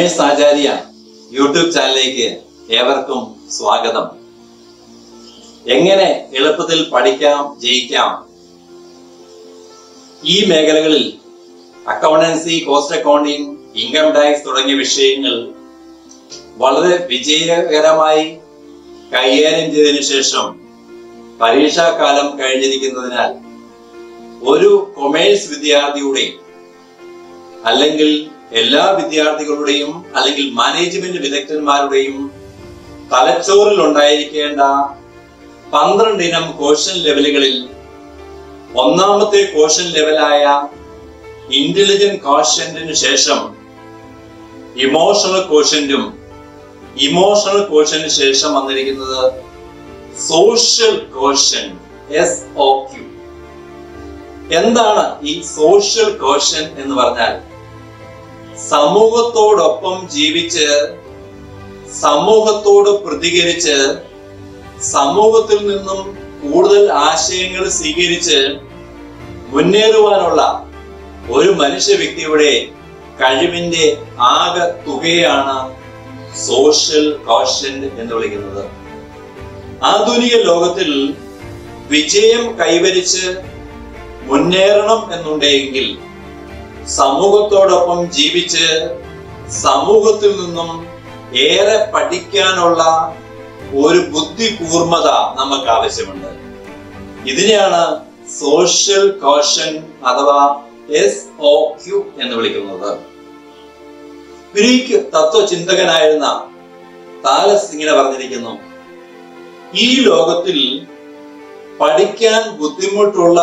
Commerce ആചാര്യ YouTube ചാനലിലേക്ക് ഏവർക്കും സ്വാഗതം. എങ്ങനെ എളുപ്പത്തിൽ പഠിക്കാം ജയിക്കാം? ഈ മേഖലകളിൽ accountancy cost accounting income tax തുടങ്ങിയ വിഷയങ്ങൾ വളരെ വിജയകരമായി കൈകാര്യം ചെയ്തതിനു ശേഷം പരീക്ഷാകാലം കഴിഞ്ഞിരിക്കുന്നതിനാൽ ഒരു കൊമേഴ്സ് വിദ്യാർത്ഥിയുടെ അല്ലെങ്കിൽ എല്ലാ വിദ്യാർത്ഥികളുടെയും അല്ലെങ്കിൽ മാനേജ്മെന്റ് വിദഗ്ധന്മാരുടെയും തലച്ചോറിൽ ഉണ്ടായിരിക്കേണ്ട പന്ത്രണ്ട് ഇനം കോഷൻ ലെവലുകളിൽ ഒന്നാമത്തെ കോഷൻ ലെവലായ ഇന്റലിജന്റ് കോഷന്റിന് ശേഷം ഇമോഷണൽ കോഷന്റും ഇമോഷണൽ കോഷന് ശേഷം വന്നിരിക്കുന്നത് social quotient S O Q എന്താണ് ഈ സോഷ്യൽ കോഷൻ എന്ന് പറഞ്ഞാൽ? സമൂഹത്തോടൊപ്പം ജീവിച്ച് സമൂഹത്തോട് പ്രതികരിച്ച് സമൂഹത്തിൽ നിന്നും കൂടുതൽ ആശയങ്ങൾ സ്വീകരിച്ച് മുന്നേറുവാനുള്ള ഒരു മനുഷ്യ വ്യക്തിയുടെ കഴിവിന്റെ ആകെ തുകയാണ് സോഷ്യൽ കോഷ്യന്റ് എന്ന് വിളിക്കുന്നത്. ആധുനിക ലോകത്തിൽ വിജയം കൈവരിച്ച് മുന്നേറണം എന്നുണ്ടെങ്കിൽ സമൂഹത്തോടൊപ്പം ജീവിച്ച് സമൂഹത്തിൽ നിന്നും ഏറെ പഠിക്കാനുള്ള ഒരു ബുദ്ധി കൂർമ്മത നമുക്ക് ആവശ്യമുണ്ട് ഇതിനെയാണ് സോഷ്യൽ കോഷൻ അഥവാ എസ് ഒ ക്യു എന്ന് വിളിക്കുന്നത്. ഗ്രീക്ക് തത്വചിന്തകനായിരുന്ന താലസ് ഇങ്ങനെ പറഞ്ഞിരിക്കുന്നു ഈ ലോകത്തിൽ പഠിക്കാൻ ബുദ്ധിമുട്ടുള്ള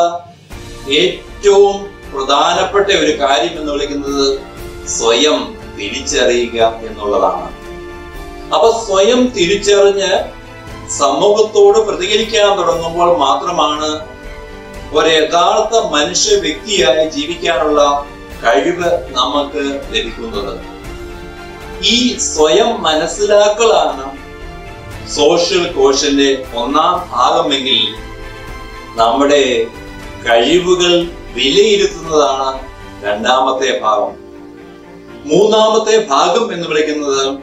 ഏറ്റവും പ്രധാനപ്പെട്ട ഒരു കാര്യം എന്ന് വിളിക്കുന്നത് സ്വയം തിരിച്ചറിയുക എന്നുള്ളതാണ്. അപ്പൊ സ്വയം തിരിച്ചറിഞ്ഞ് സമൂഹത്തോട് പ്രതികരിക്കാൻ തുടങ്ങുമ്പോൾ മാത്രമാണ് ഒരു യഥാർത്ഥ മനുഷ്യ വ്യക്തിയായി ജീവിക്കാനുള്ള കഴിവ് നമുക്ക് ലഭിക്കുന്നത്. ഈ സ്വയം മനസ്സിലാക്കലാണ് സോഷ്യൽ കോഷന്റെ ഒന്നാം ഭാഗമെങ്കിൽ നമ്മുടെ കഴിവുകൾ വിലയിരുത്തുന്നതാണ് രണ്ടാമത്തെ ഭാഗം. മൂന്നാമത്തെ ഭാഗം എന്ന് വിളിക്കുന്നത്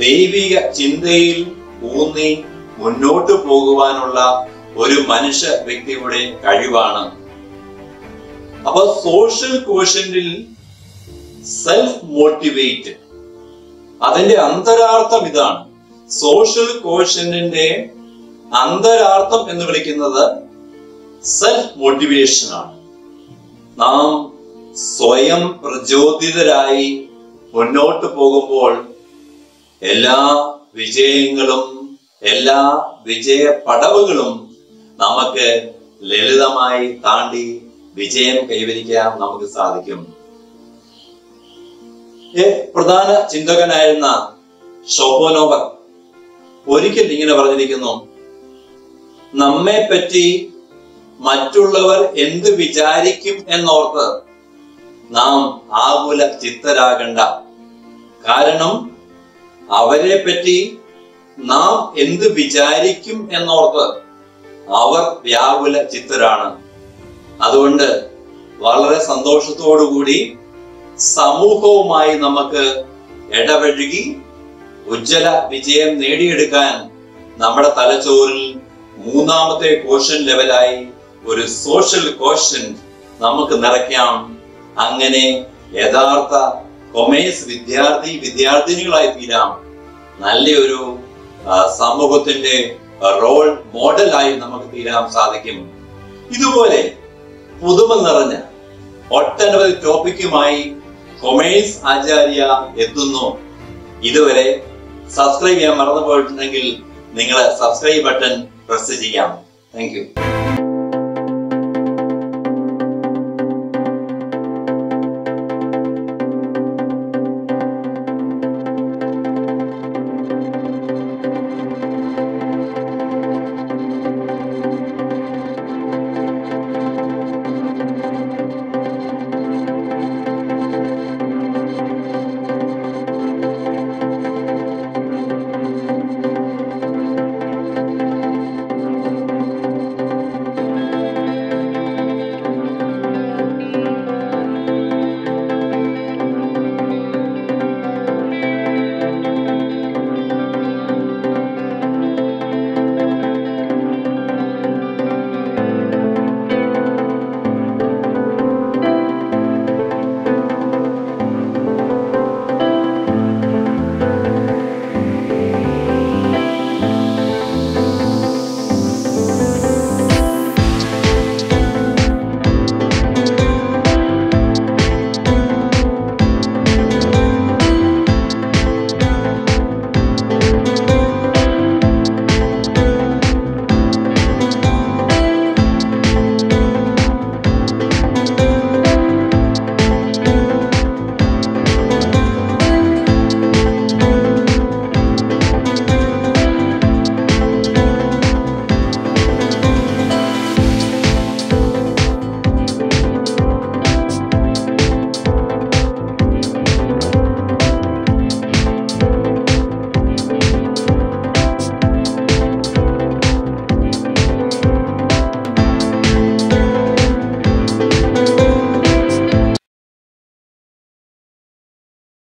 ദൈവിക ചിന്തയിൽ ഊന്നി മുന്നോട്ട് പോകുവാനുള്ള ഒരു മനുഷ്യ വ്യക്തിയുടെ കഴിവാണ്. അപ്പൊ സോഷ്യൽ കോഷന്റിൽ സെൽഫ് മോട്ടിവേറ്റ് അതിന്റെ അന്തരാർത്ഥം ഇതാണ്. സോഷ്യൽ കോഷന്റിന്റെ അന്തരാർത്ഥം എന്ന് വിളിക്കുന്നത് സെൽഫ് മോട്ടിവേഷൻ ആണ്. നാം സ്വയം പ്രചോദിതരായി മുന്നോട്ട് പോകുമ്പോൾ എല്ലാ വിജയങ്ങളും എല്ലാ വിജയ പടവുകളും നമുക്ക് ലളിതമായി താണ്ടി വിജയം കൈവരിക്കാൻ നമുക്ക് സാധിക്കും. പ്രധാന ചിന്തകനായിരുന്ന ഷോപ്പോനോവർ ഒരിക്കൽ ഇങ്ങനെ പറഞ്ഞിരിക്കുന്നു നമ്മെ പറ്റി മറ്റുള്ളവർ എന്ത് വിചാരിക്കും എന്നോർത്ത് നാം ആകുല ചിത്തരാകണ്ട. കാരണം അവരെ പറ്റി നാം എന്ത് വിചാരിക്കും എന്നോർത്ത് അവർ വ്യാകുല ചിത്തരാണ്. അതുകൊണ്ട് വളരെ സന്തോഷത്തോടുകൂടി സമൂഹവുമായി നമുക്ക് ഇടപഴകി ഉജ്ജ്വല വിജയം നേടിയെടുക്കാൻ നമ്മുടെ തലച്ചോറിൽ മൂന്നാമത്തെ കോഷൻ ലെവലായി ഒരു സോഷ്യൽ കോഷൻ നമുക്ക് നിറയ്ക്കാം അങ്ങനെ യഥാർത്ഥ കൊമേഴ്സ് വിദ്യാർത്ഥി വിദ്യാർത്ഥിനികളായി തീരാം. നല്ലൊരു സമൂഹത്തിന്റെ റോൾ മോഡലായി നമുക്ക് തീരാൻ സാധിക്കും. ഇതുപോലെ പുതുമ നിറഞ്ഞ ഒട്ടനവധി ടോപ്പിക്കുമായി കൊമേഴ്സ് ആചാര്യ എത്തുന്നു. ഇതുവരെ സബ്സ്ക്രൈബ് ചെയ്യാൻ മറന്നു പോയിട്ടുണ്ടെങ്കിൽ നിങ്ങൾ സബ്സ്ക്രൈബ് ബട്ടൺ പ്രസ് ചെയ്യാം താങ്ക്